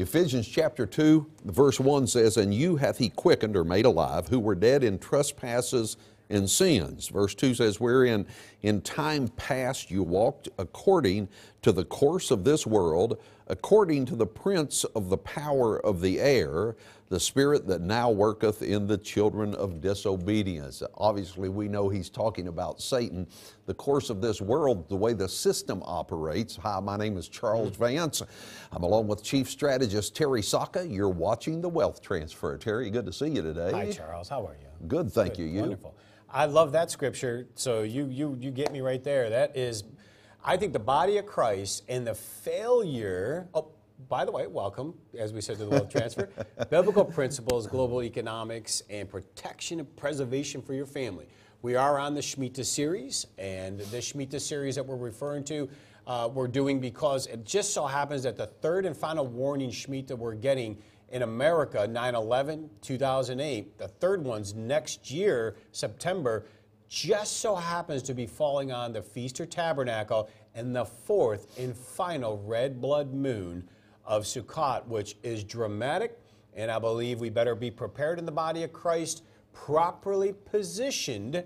Ephesians chapter 2, verse 1 says, And you hath he quickened or made alive, who were dead in trespasses and sins. Verse 2 says, Wherein in time past you walked according to the course of this world, according to the prince of the power of the air, the spirit that now worketh in the children of disobedience. Obviously, we know he's talking about Satan. The course of this world, the way the system operates. Hi, my name is Charles mm-hmm. Vance. I'm along with Chief Strategist Terry Sacka. You're watching the Wealth Transfer. Terry, good to see you today. Hi, Charles. How are you? Good, thank Good, you. You? Wonderful. I love that scripture. So you you you get me right there. That is, I think the body of Christ and the failure. Oh, by the way, welcome, as we said to the wealth transfer. Biblical principles, global economics, and protection and preservation for your family. We are on the Shemitah series, and the Shemitah series that we're referring to, uh, we're doing because it just so happens that the third and final warning Shemitah we're getting in America, 9 11, 2008, the third one's next year, September, just so happens to be falling on the Feast or Tabernacle and the fourth and final red blood moon of Sukkot, which is dramatic. And I believe we better be prepared in the body of Christ, properly positioned,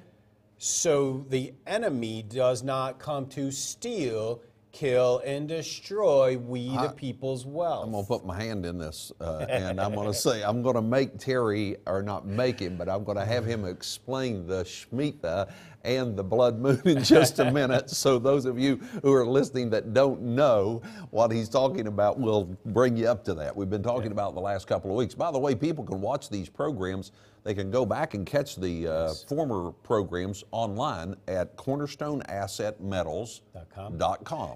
so the enemy does not come to steal, kill, and destroy we the people's wealth. I'm going to put my hand in this uh, and I'm going to say, I'm going to make Terry, or not make him, but I'm going to have him explain the Shemitah and the blood moon in just a minute. So, those of you who are listening that don't know what he's talking about, we'll bring you up to that. We've been talking about the last couple of weeks. By the way, people can watch these programs. They can go back and catch the uh, former programs online at cornerstoneassetmetals.com.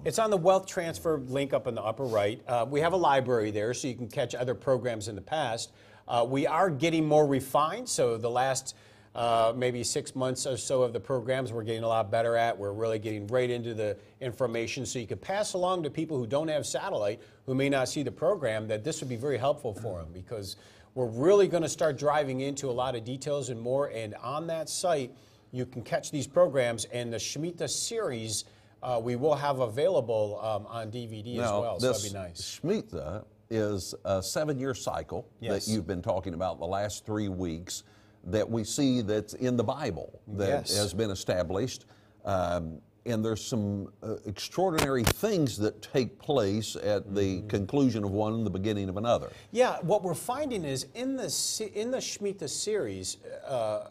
It's on the wealth transfer link up in the upper right. Uh, we have a library there so you can catch other programs in the past. Uh, we are getting more refined, so the last uh, maybe six months or so of the programs we're getting a lot better at. We're really getting right into the information so you can pass along to people who don't have satellite, who may not see the program, that this would be very helpful for them because we're really going to start driving into a lot of details and more. And on that site, you can catch these programs and the Shemitah series. Uh, we will have available um, on DVD as Now, well, so that'd be nice. Shemitah is a seven-year cycle Yes. that you've been talking about the last three weeks that we see that's in the Bible that Yes. has been established. Um, and there's some uh, extraordinary things that take place at the Mm-hmm. conclusion of one and the beginning of another. Yeah, what we're finding is in the in the Shemitah series uh,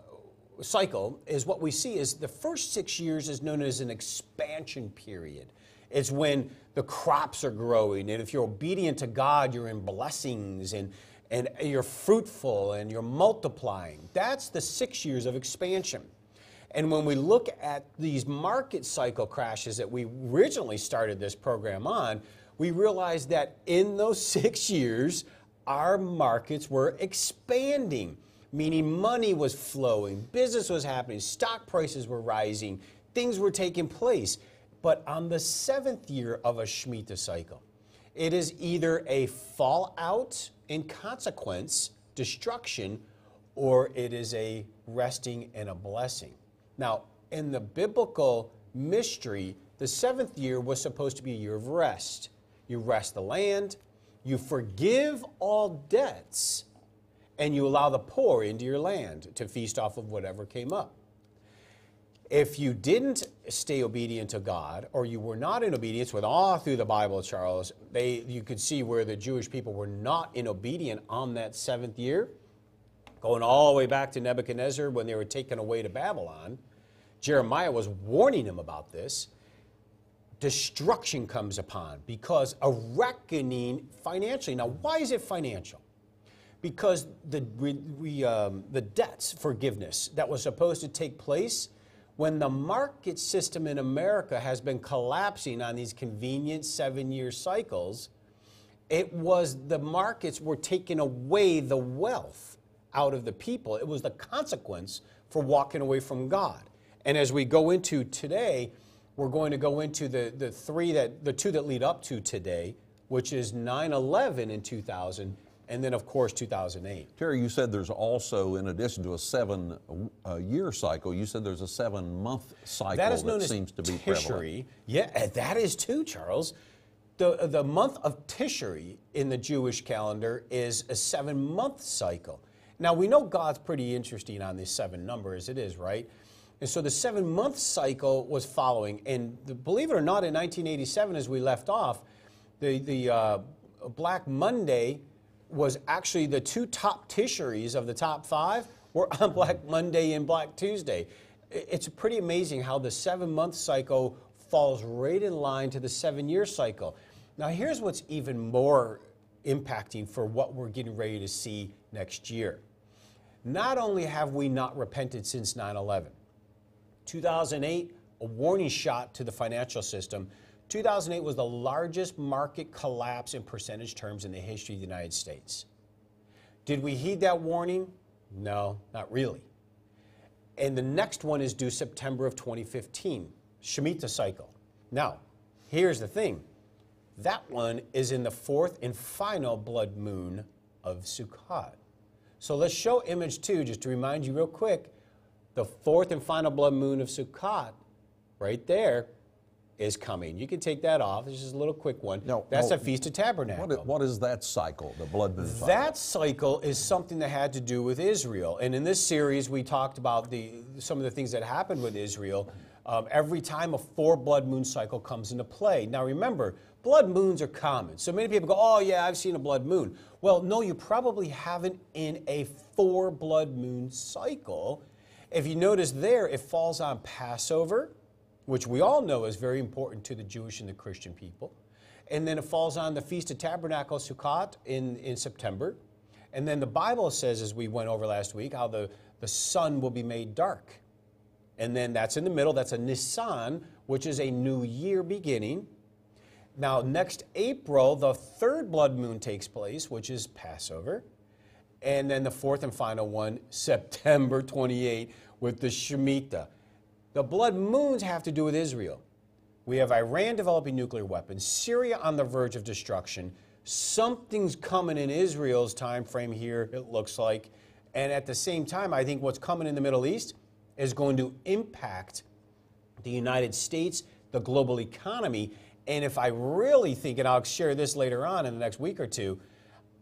cycle is what we see is the first six years is known as an expansion period. It's when the crops are growing, and if you're obedient to God, you're in blessings and and you're fruitful and you're multiplying. That's the six years of expansion. And when we look at these market cycle crashes that we originally started this program on, we realize that in those six years, our markets were expanding, meaning money was flowing, business was happening, stock prices were rising, things were taking place. But on the seventh year of a Shemitah cycle, it is either a fallout in consequence, destruction, or it is a resting and a blessing. Now, in the biblical mystery, the seventh year was supposed to be a year of rest. You rest the land, you forgive all debts, and you allow the poor into your land to feast off of whatever came up. If you didn't stay obedient to God, or you were not in obedience, with all through the Bible, Charles, they you could see where the Jewish people were not in obedient on that seventh year, going all the way back to Nebuchadnezzar when they were taken away to Babylon. Jeremiah was warning them about this. Destruction comes upon because a reckoning financially. Now, why is it financial? because the, re, um, the debts forgiveness that was supposed to take place when the market system in America has been collapsing on these convenient seven year cycles, it was the markets were taking away the wealth out of the people. It was the consequence for walking away from God. And as we go into today, we're going to go into the, the three that the two that lead up to today, which is 9-11 in 2000 and then of course 2008. Terry, you said there's also, in addition to a seven uh, year cycle, you said there's a seven month cycle That is known as seems to be prevalent. Tishri. Yeah, that is too, Charles. The, the month of Tishri in the Jewish calendar is a seven month cycle. Now, we know God's pretty interesting on these seven numbers, it is, right? And so the seven month cycle was following. And the, believe it or not, in 1987, as we left off, the, the uh, Black Monday was actually the two top Tishris of the top five were on Black Monday and Black Tuesday. It's pretty amazing how the seven month cycle falls right in line to the seven year cycle. Now, here's what's even more impacting for what we're getting ready to see next year. Not only have we not repented since 9 11, 2008, a warning shot to the financial system. 2008 was the largest market collapse in percentage terms in the history of the United States. Did we heed that warning? No, not really. And the next one is due September of 2015, Shemitah cycle. Now, here's the thing that one is in the fourth and final blood moon of Sukkot. So let's show image two just to remind you real quick the fourth and final blood moon of Sukkot, right there, is coming. You can take that off. This is a little quick one. No, That's no. a Feast of Tabernacle. What is, what is that cycle, the blood moon cycle? That cycle is something that had to do with Israel. And in this series, we talked about the, some of the things that happened with Israel. Um, every time a four blood moon cycle comes into play. Now remember, blood moons are common. So many people go, oh, yeah, I've seen a blood moon. Well, no, you probably haven't in a four blood moon cycle. If you notice there, it falls on Passover, which we all know is very important to the Jewish and the Christian people. And then it falls on the Feast of Tabernacles, Sukkot, in, in September. And then the Bible says, as we went over last week, how the, the sun will be made dark. And then that's in the middle, that's a Nisan, which is a new year beginning. Now, next April, the third blood moon takes place, which is Passover. And then the fourth and final one, September 28, with the Shemitah. The blood moons have to do with Israel. We have Iran developing nuclear weapons, Syria on the verge of destruction. Something's coming in Israel's time frame here, it looks like. And at the same time, I think what's coming in the Middle East is going to impact the United States, the global economy. And if I really think, and I'll share this later on in the next week or two,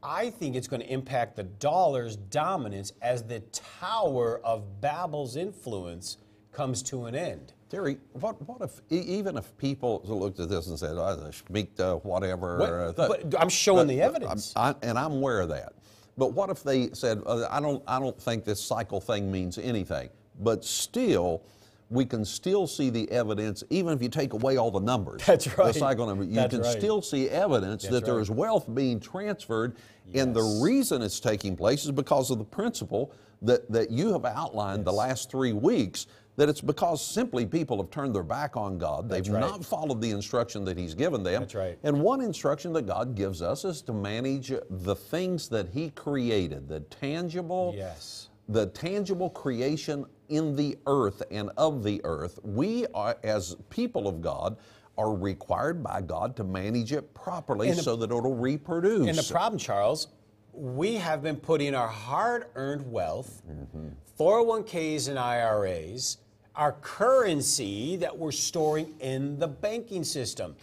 I think it's going to impact the dollar's dominance as the Tower of Babel's influence comes to an end. Terry, what, what if, even if people looked at this and said, oh, whatever. What- uh, that- but I'm showing the evidence. I'm- I- and I'm aware of that. But what if they said, uh, I, don't, I don't think this cycle thing means anything, but still, we can still see the evidence, even if you take away all the numbers. That's right. The cycle number, you That's can right. still see evidence That's that there right. is wealth being transferred, and the reason it's taking place is because of the principle that, that you have outlined the last three weeks. That it's because simply people have turned their back on God. They've right. not followed the instruction that He's given them. That's right. And one instruction that God gives us is to manage the things that He created, the tangible, Yes. the tangible creation in the earth and of the earth. We are, as people of God, are required by God to manage it properly the- so that it'll reproduce. And the problem, Charles, we have been putting our hard earned wealth, Mm-hmm. 401ks and IRAs, our currency that we're storing in the banking system.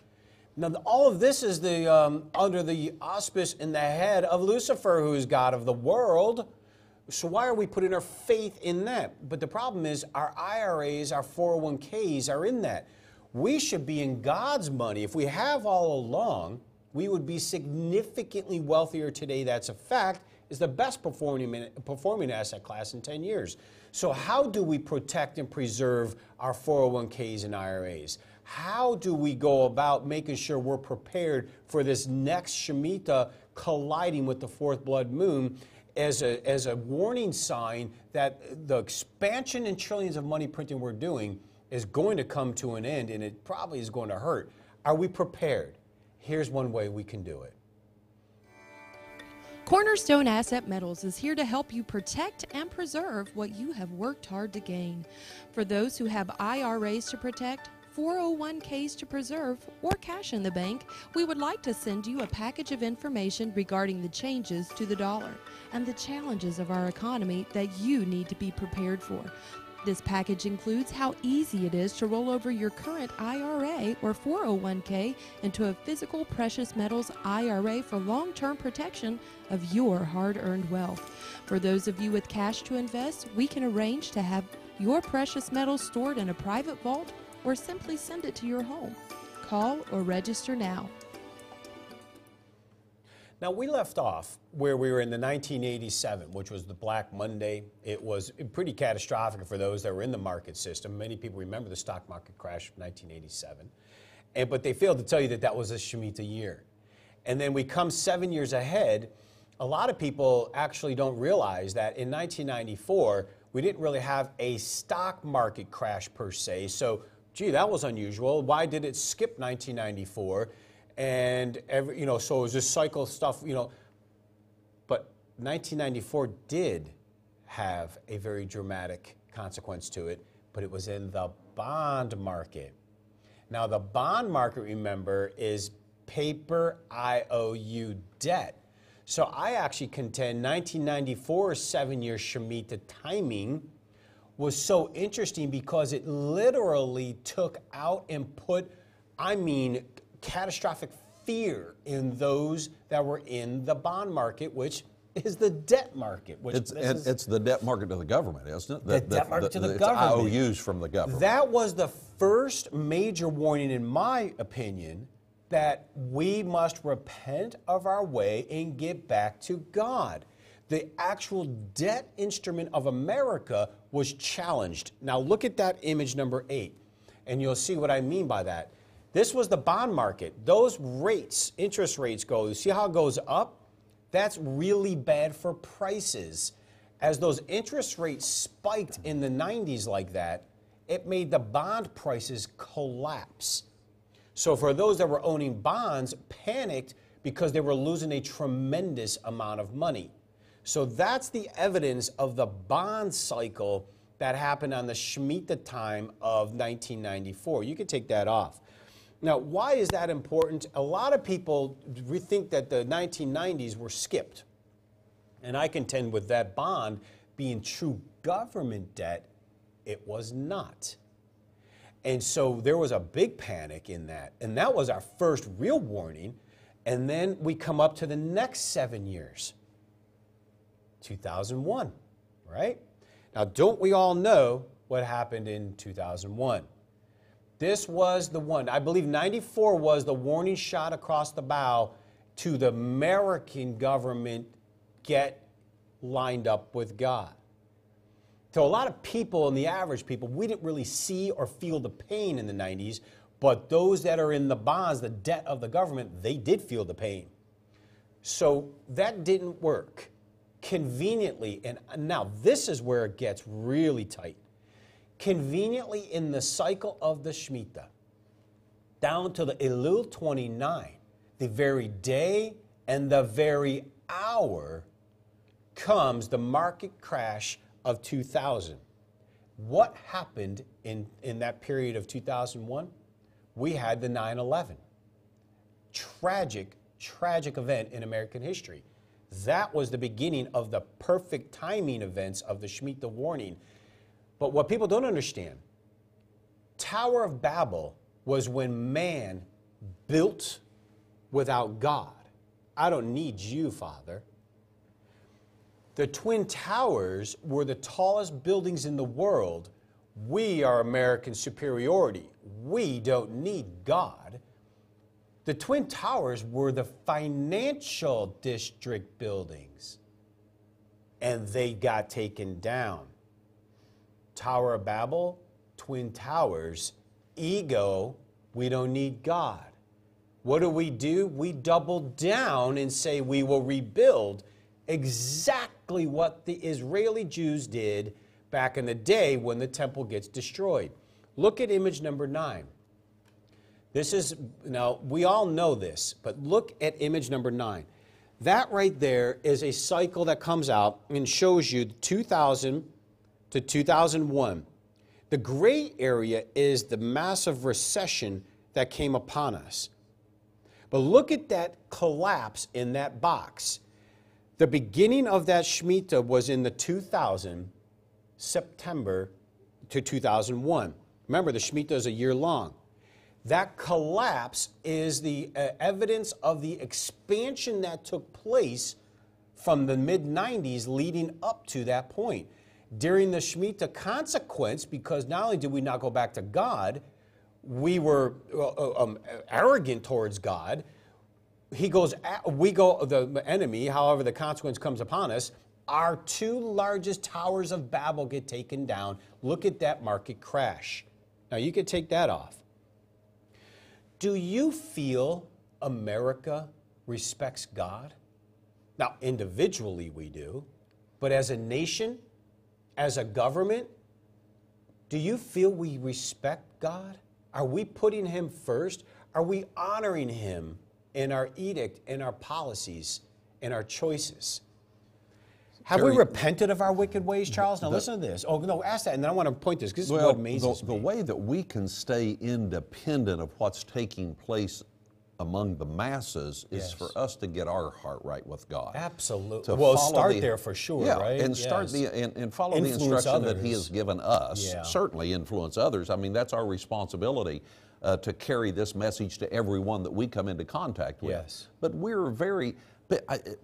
Now, all of this is the, um, under the auspice in the head of Lucifer, who is God of the world. So, why are we putting our faith in that? But the problem is, our IRAs, our 401ks are in that. We should be in God's money. If we have all along, we would be significantly wealthier today. That's a fact. Is the best performing performing asset class in 10 years. So how do we protect and preserve our 401ks and IRAs? How do we go about making sure we're prepared for this next Shemitah colliding with the fourth blood moon as a, as a warning sign that the expansion in trillions of money printing we're doing is going to come to an end and it probably is going to hurt. Are we prepared? Here's one way we can do it. Cornerstone Asset Metals is here to help you protect and preserve what you have worked hard to gain. For those who have IRAs to protect, 401ks to preserve, or cash in the bank, we would like to send you a package of information regarding the changes to the dollar and the challenges of our economy that you need to be prepared for. This package includes how easy it is to roll over your current IRA or 401k into a physical precious metals IRA for long term protection of your hard earned wealth. For those of you with cash to invest, we can arrange to have your precious metals stored in a private vault or simply send it to your home. Call or register now. Now, we left off where we were in the 1987, which was the Black Monday. It was pretty catastrophic for those that were in the market system. Many people remember the stock market crash of 1987. And, but they failed to tell you that that was a Shemitah year. And then we come seven years ahead. A lot of people actually don't realize that in 1994, we didn't really have a stock market crash per se. So, gee, that was unusual. Why did it skip 1994? And every you know so it was just cycle stuff you know. But 1994 did have a very dramatic consequence to it but it was in the bond market. Now the bond market remember is paper iou debt. So i actually contend 1994's seven-year shemitah timing was so interesting because it literally took out and put i mean catastrophic fear in those that were in the bond market, which is the debt market. Which It's, is- it's the debt market to the government, isn't it? The debt market to the government. IOUs from the government. That was the first major warning, in my opinion, that we must repent of our way and get back to God. The actual debt instrument of America was challenged. Now, look at that image number eight, and you'll see what I mean by that. This was the bond market. Those rates, interest rates go, you see how it goes up? That's really bad for prices. As those interest rates spiked in the 90s like that, it made the bond prices collapse. So for those that were owning bonds, panicked because they were losing a tremendous amount of money. So that's the evidence of the bond cycle that happened on the Shemitah time of 1994. You can take that off. Now, why is that important? A lot of people think that the 1990s were skipped. And I contend with that bond being true government debt, it was not. And so there was a big panic in that. And that was our first real warning. And then we come up to the next seven years 2001, right? Now, don't we all know what happened in 2001? This was the one. I believe 94 was the warning shot across the bow to the American government get lined up with God. To a lot of people and the average people, we didn't really see or feel the pain in the 90s, but those that are in the bonds, the debt of the government, they did feel the pain. So that didn't work conveniently. And now this is where it gets really tight conveniently in the cycle of the Shemitah, down to the Elul 29, the very day and the very hour comes the market crash of 2000. What happened in, in that period of 2001? We had the 9 11. Tragic, tragic event in American history. That was the beginning of the perfect timing events of the Shemitah warning but what people don't understand, Tower of Babel was when man built without God. I don't need you, Father. The Twin Towers were the tallest buildings in the world. We are American superiority. We don't need God. The Twin Towers were the financial district buildings, and they got taken down. Tower of Babel, Twin Towers, ego, we don't need God. What do we do? We double down and say we will rebuild exactly what the Israeli Jews did back in the day when the temple gets destroyed. Look at image number nine. This is, now, we all know this, but look at image number nine. That right there is a cycle that comes out and shows you 2000 to 2001. The gray area is the massive recession that came upon us. But look at that collapse in that box. The beginning of that Shemitah was in the 2000 September to 2001. Remember, the Shemitah is a year long. That collapse is the uh, evidence of the expansion that took place from the mid 90s leading up to that point. During the Shemitah consequence, because not only did we not go back to God, we were uh, um, arrogant towards God. He goes, we go, the enemy, however, the consequence comes upon us, our two largest towers of Babel get taken down. Look at that market crash. Now, you could take that off. Do you feel America respects God? Now, individually, we do, but as a nation, as a government, do you feel we respect God? Are we putting Him first? Are we honoring Him in our edict, in our policies, in our choices? Have Terry, we repented of our wicked ways, Charles? Now the, listen to this. Oh no, ask that, and then I want to point this because this well, is what amazes the, me. the way that we can stay independent of what's taking place among the masses is Yes. for us to get our heart right with God. Absolutely. To Well, start the- there for sure, yeah, right? and start Yes. the and, and follow Influence the instruction that He has given us. Yeah. Certainly influence others. I mean, that's our responsibility uh, to carry this message to everyone that we come into contact with. Yes. But we're very.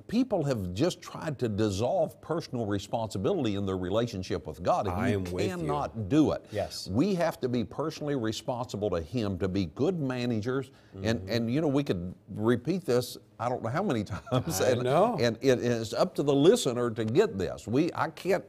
People have just tried to dissolve personal responsibility in their relationship with God, and I you am with you. cannot do it. Yes. We have to be personally responsible to Him to be good managers, and mm-hmm. and you know we could repeat this. I don't know how many times. I and, know. And it is up to the listener to get this. We I can't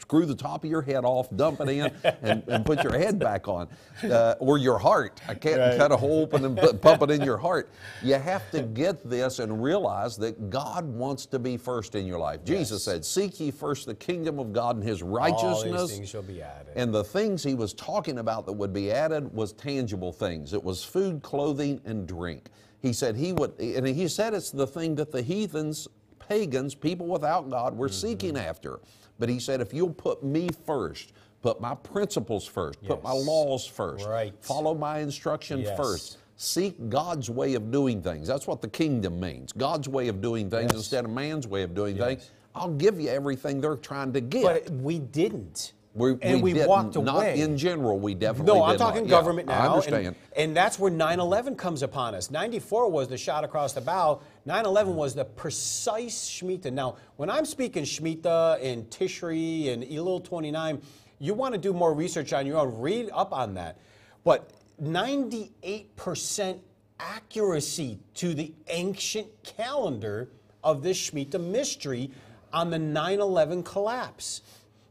screw the top of your head off, dump it in, and, and put your head back on, uh, or your heart. I can't Right. cut a hole open and put, pump it in your heart. You have to get this and realize that God wants to be first in your life. Jesus said, "Seek ye first the kingdom of God and His All righteousness." these things shall be added. And the things he was talking about that would be added was tangible things. It was food, clothing, and drink. He said he would, and he said it's the thing that the heathens, pagans, people without God were mm-hmm. seeking after. But he said, if you'll put me first, put my principles first, put my laws first, Right. follow my instruction Yes. first. Seek God's way of doing things. That's what the kingdom means. God's way of doing things Yes. instead of man's way of doing Yes. thing. I'll give you everything they're trying to get. but we didn't. We, and we, didn't. walked away. Not in general, we definitely No, I'm did not. talking Yeah, government now. I and- understand. And, that's where 9 11 comes upon us. 94 was the shot across the bow. 9 11 was the precise Shemitah. Now, when I'm speaking Shemitah and Tishri and Elul 29, you want to do more research on your own. Read up on that. But 98% accuracy to the ancient calendar of this Shemitah mystery on the 9 11 collapse.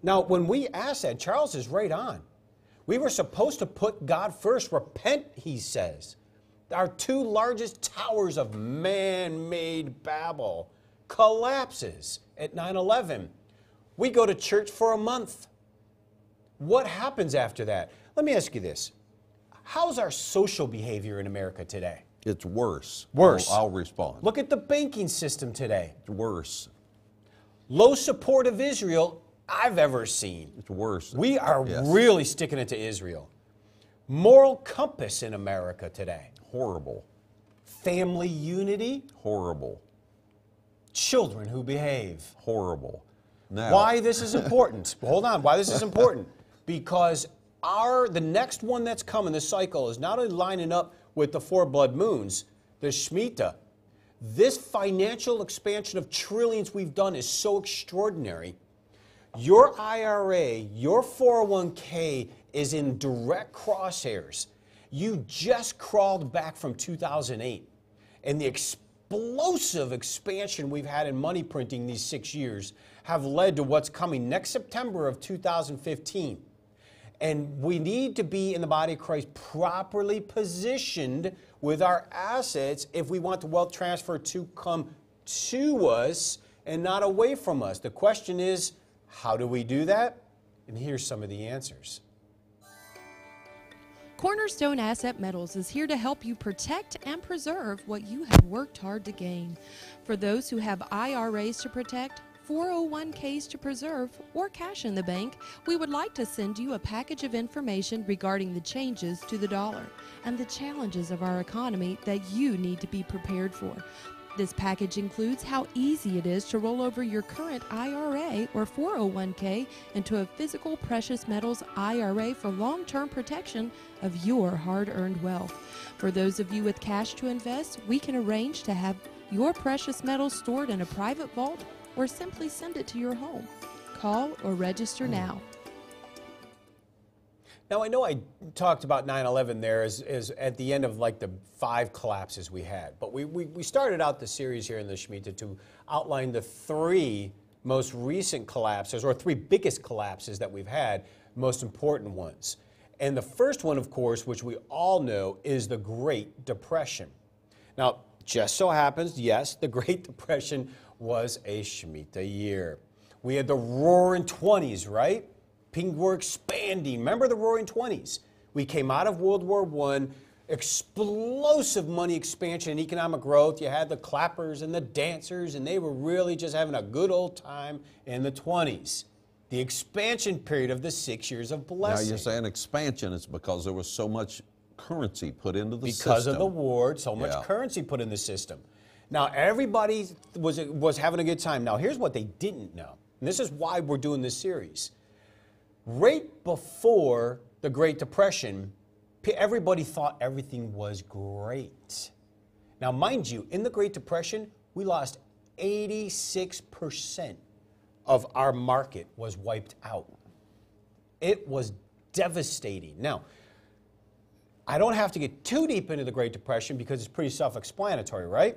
Now, when we asked that, Charles is right on. We were supposed to put God first. Repent, he says. Our two largest towers of man-made Babel collapses at 9/11. We go to church for a month. What happens after that? Let me ask you this. How's our social behavior in America today? It's worse. Worse. I'll, I'll respond. Look at the banking system today. It's worse. Low support of Israel I've ever seen. It's worse. We are Yes. really sticking it to Israel. Moral compass in America today. horrible. Family unity, Horrible. children who behave. Horrible. Now, Why this is important? Hold on. Why this is important? Because our the next one that's coming, the cycle, is not only lining up with the four blood moons, the Shemitah. This financial expansion of trillions we've done is so extraordinary. Your IRA, your 401k is in direct crosshairs. You just crawled back from 2008. And the explosive expansion we've had in money printing these six years have led to what's coming next September of 2015. And we need to be in the body of Christ properly positioned with our assets if we want the wealth transfer to come to us and not away from us. The question is, how do we do that? And here's some of the answers. Cornerstone Asset Metals is here to help you protect and preserve what you have worked hard to gain. For those who have IRAs to protect, 401ks to preserve, or cash in the bank, we would like to send you a package of information regarding the changes to the dollar and the challenges of our economy that you need to be prepared for. This package includes how easy it is to roll over your current IRA or 401k into a physical precious metals IRA for long term protection of your hard earned wealth. For those of you with cash to invest, we can arrange to have your precious metals stored in a private vault or simply send it to your home. Call or register hmm. now. Now, I know I talked about 9 11 there as, as at the end of like the five collapses we had, but we, we, we started out the series here in the Shemitah to outline the three most recent collapses, or three biggest collapses that we've had, most important ones. And the first one, of course, which we all know, is the Great Depression. Now, just so happens, yes, the Great Depression was a Shemitah year. We had the roaring 20s, right? Things were expanding. Remember the roaring 20s? We came out of World War I, explosive money expansion and economic growth. You had the flappers and the dancers, and they were really just having a good old time in the 20s. The expansion period of the six years of blessing. Now you're saying expansion, it's because there was so much currency put into the system. because of the war, so much Yeah. currency put in the system. Now everybody was was having a good time. Now here's what they didn't know, and this is why we're doing this series. Right before the Great Depression, everybody thought everything was great. Now, mind you, in the Great Depression, we lost 86% of our market was wiped out. It was devastating. Now, I don't have to get too deep into the Great Depression because it's pretty self explanatory, right?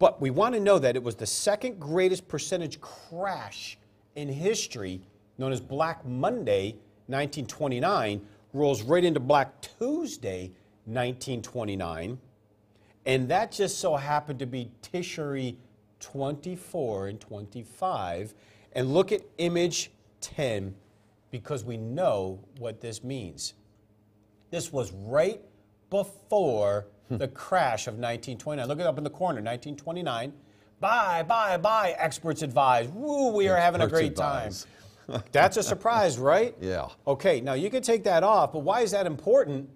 But we want to know that it was the second greatest percentage crash in history, known as Black Monday 1929, rolls right into Black Tuesday 1929. And that just so happened to be Tishri 24 and 25. And look at image 10 because we know what this means. This was right before hmm. the crash of 1929. Look it up in the corner, 1929. Buy, buy, buy, experts advise. Woo, we are having a great time. That's a surprise, right? Yeah. Okay, now you can take that off, but why is that important?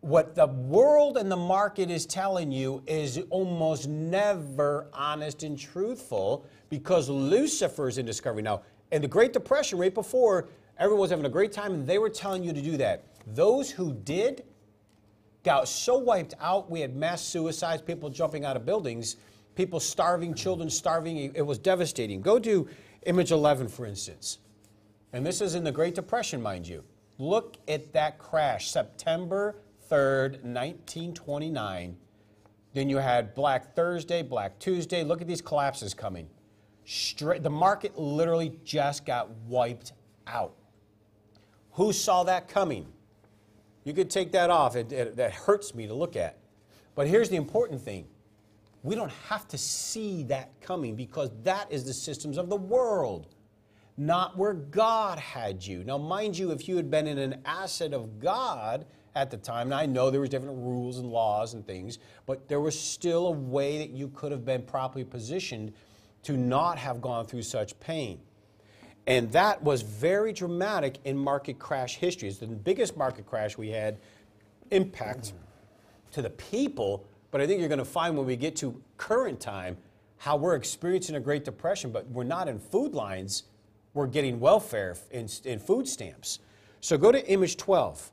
What the world and the market is telling you is almost never honest and truthful because Lucifer's in discovery. Now, in the Great Depression, right before, everyone was having a great time and they were telling you to do that. Those who did got so wiped out. We had mass suicides, people jumping out of buildings, people starving, children starving. It it was devastating. Go to image 11, for instance. And this is in the Great Depression, mind you. Look at that crash, September 3rd, 1929. Then you had Black Thursday, Black Tuesday. Look at these collapses coming. Straight, the market literally just got wiped out. Who saw that coming? You could take that off. It, it- that hurts me to look at. But here's the important thing we don't have to see that coming because that is the systems of the world, not where God had you. Now, mind you, if you had been in an asset of God at the time, and I know there was different rules and laws and things, but there was still a way that you could have been properly positioned to not have gone through such pain. And that was very dramatic in market crash history. It's the biggest market crash we had impact to the people, but I think you're going to find when we get to current time how we're experiencing a Great Depression, but we're not in food lines, we're getting welfare in, in food stamps. So go to image 12.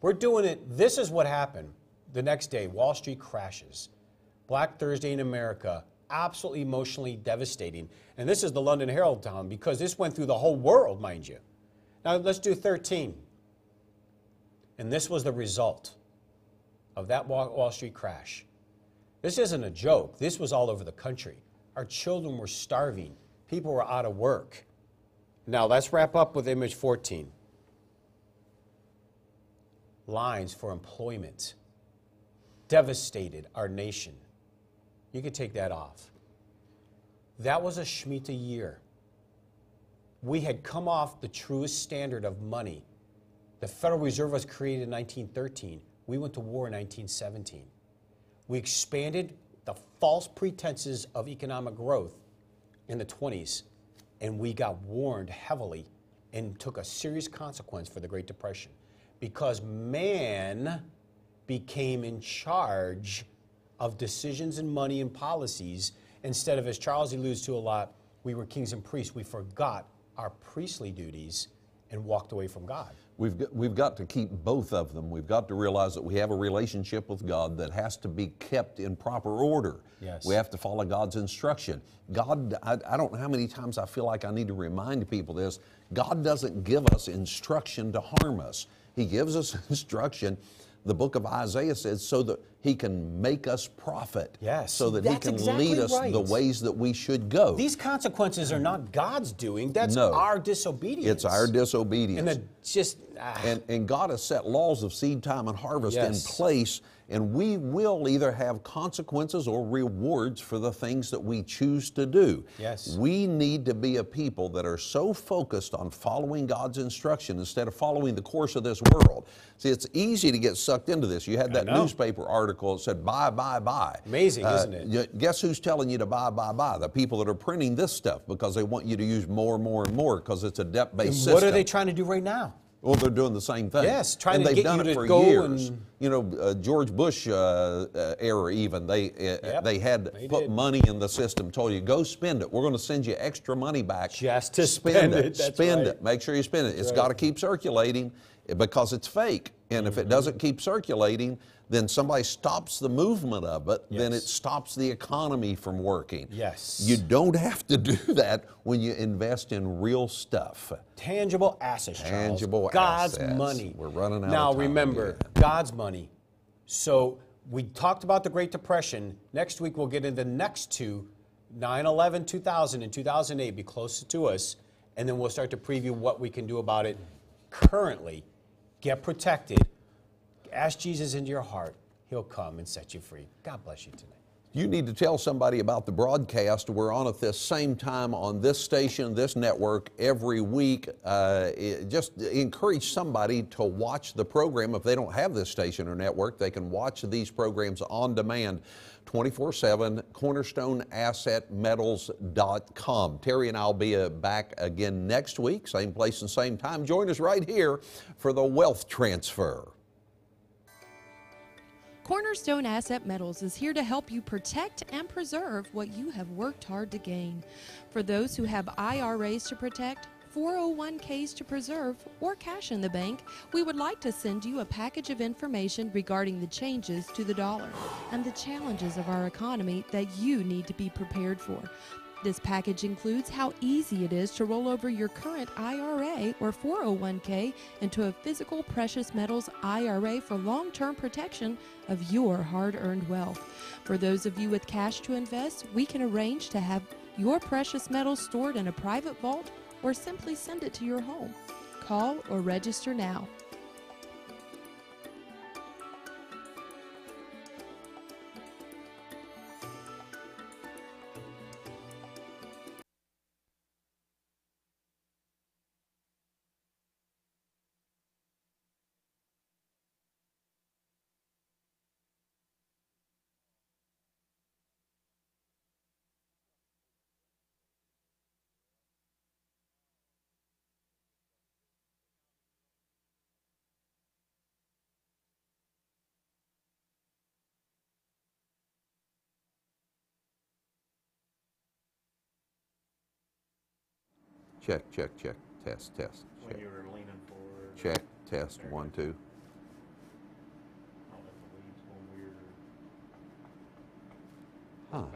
We're doing it, this is what happened the next day. Wall Street crashes. Black Thursday in America, absolutely emotionally devastating. And this is the London Herald town because this went through the whole world, mind you. Now let's do 13. And this was the result of that Wall Street crash. This isn't a joke. This was all over the country. Our children were starving. People were out of work. Now let's wrap up with image 14. Lines for employment devastated our nation. You could take that off. That was a Shemitah year. We had come off the truest standard of money. The Federal Reserve was created in 1913. We went to war in 1917. We expanded the false pretenses of economic growth in the 20s, and we got warned heavily and took a serious consequence for the Great Depression because man became in charge of decisions and money and policies instead of, as Charles alludes to a lot, we were kings and priests. We forgot our priestly duties and walked away from God. We've got, we've got to keep both of them. We've got to realize that we have a relationship with God that has to be kept in proper order. Yes. We have to follow God's instruction. God, I, I don't know how many times I feel like I need to remind people this. God doesn't give us instruction to harm us, He gives us instruction. The book of Isaiah says so that He can make us profit. Yes. So that He can exactly lead us right. the ways that we should go. These consequences are not God's doing, that's No. our disobedience. it's our disobedience. And then just, ah, And, and God has set laws of seed time and harvest in place, and we will either have consequences or rewards for the things that we choose to do. Yes. We need to be a people that are so focused on following God's instruction instead of following the course of this world. See, it's easy to get sucked into this. You had that newspaper article that said, buy, buy, buy. Amazing, uh, isn't it? Guess who's telling you to buy, buy, buy? The people that are printing this stuff because they want you to use more and more and more because it's a debt based system. what are they trying to do right now? Well, they're doing the same thing. Yes, trying and to they've get done you it to for go years. and- You know, uh, George Bush uh, uh, era even they uh, Yep, they had they put did. money in the system. Told you go spend it. We're going to send you extra money back. Just to spend it, that's spend right. it. Make sure you spend it. It's right. got to keep circulating because it's fake. And if it Mm-hmm. doesn't keep circulating, then somebody stops the movement of it. Then it stops the economy from working. Yes. You don't have to do that when you invest in real stuff. Tangible assets, Charles. Tangible God's assets. money. We're running out of Now remember. God's money. So we talked about the Great Depression. Next week we'll get into the next two, 9/11, 2000, and 2008. Be closer to us, and then we'll start to preview what we can do about it currently. Get protected. Ask Jesus into your heart. He'll come and set you free. God bless you tonight. You need to tell somebody about the broadcast. We're on at this same time on this station, this network, every week. Uh, it- just encourage somebody to watch the program. If they don't have this station or network, they can watch these programs on demand 24 7, cornerstoneassetmetals.com. Terry and I'll be uh, back again next week, same place and same time. Join us right here for the wealth transfer. Cornerstone Asset Metals is here to help you protect and preserve what you have worked hard to gain. For those who have IRAs to protect, 401ks to preserve, or cash in the bank, we would like to send you a package of information regarding the changes to the dollar and the challenges of our economy that you need to be prepared for. This package includes how easy it is to roll over your current IRA or 401k into a physical precious metals IRA for long term protection of your hard earned wealth. For those of you with cash to invest, we can arrange to have your precious metals stored in a private vault or simply send it to your home. Call or register now. Check, check, check. Test, test. when Check, you were leaning forward. check test. One, two. Oh, I don't know if the leads when we were Huh.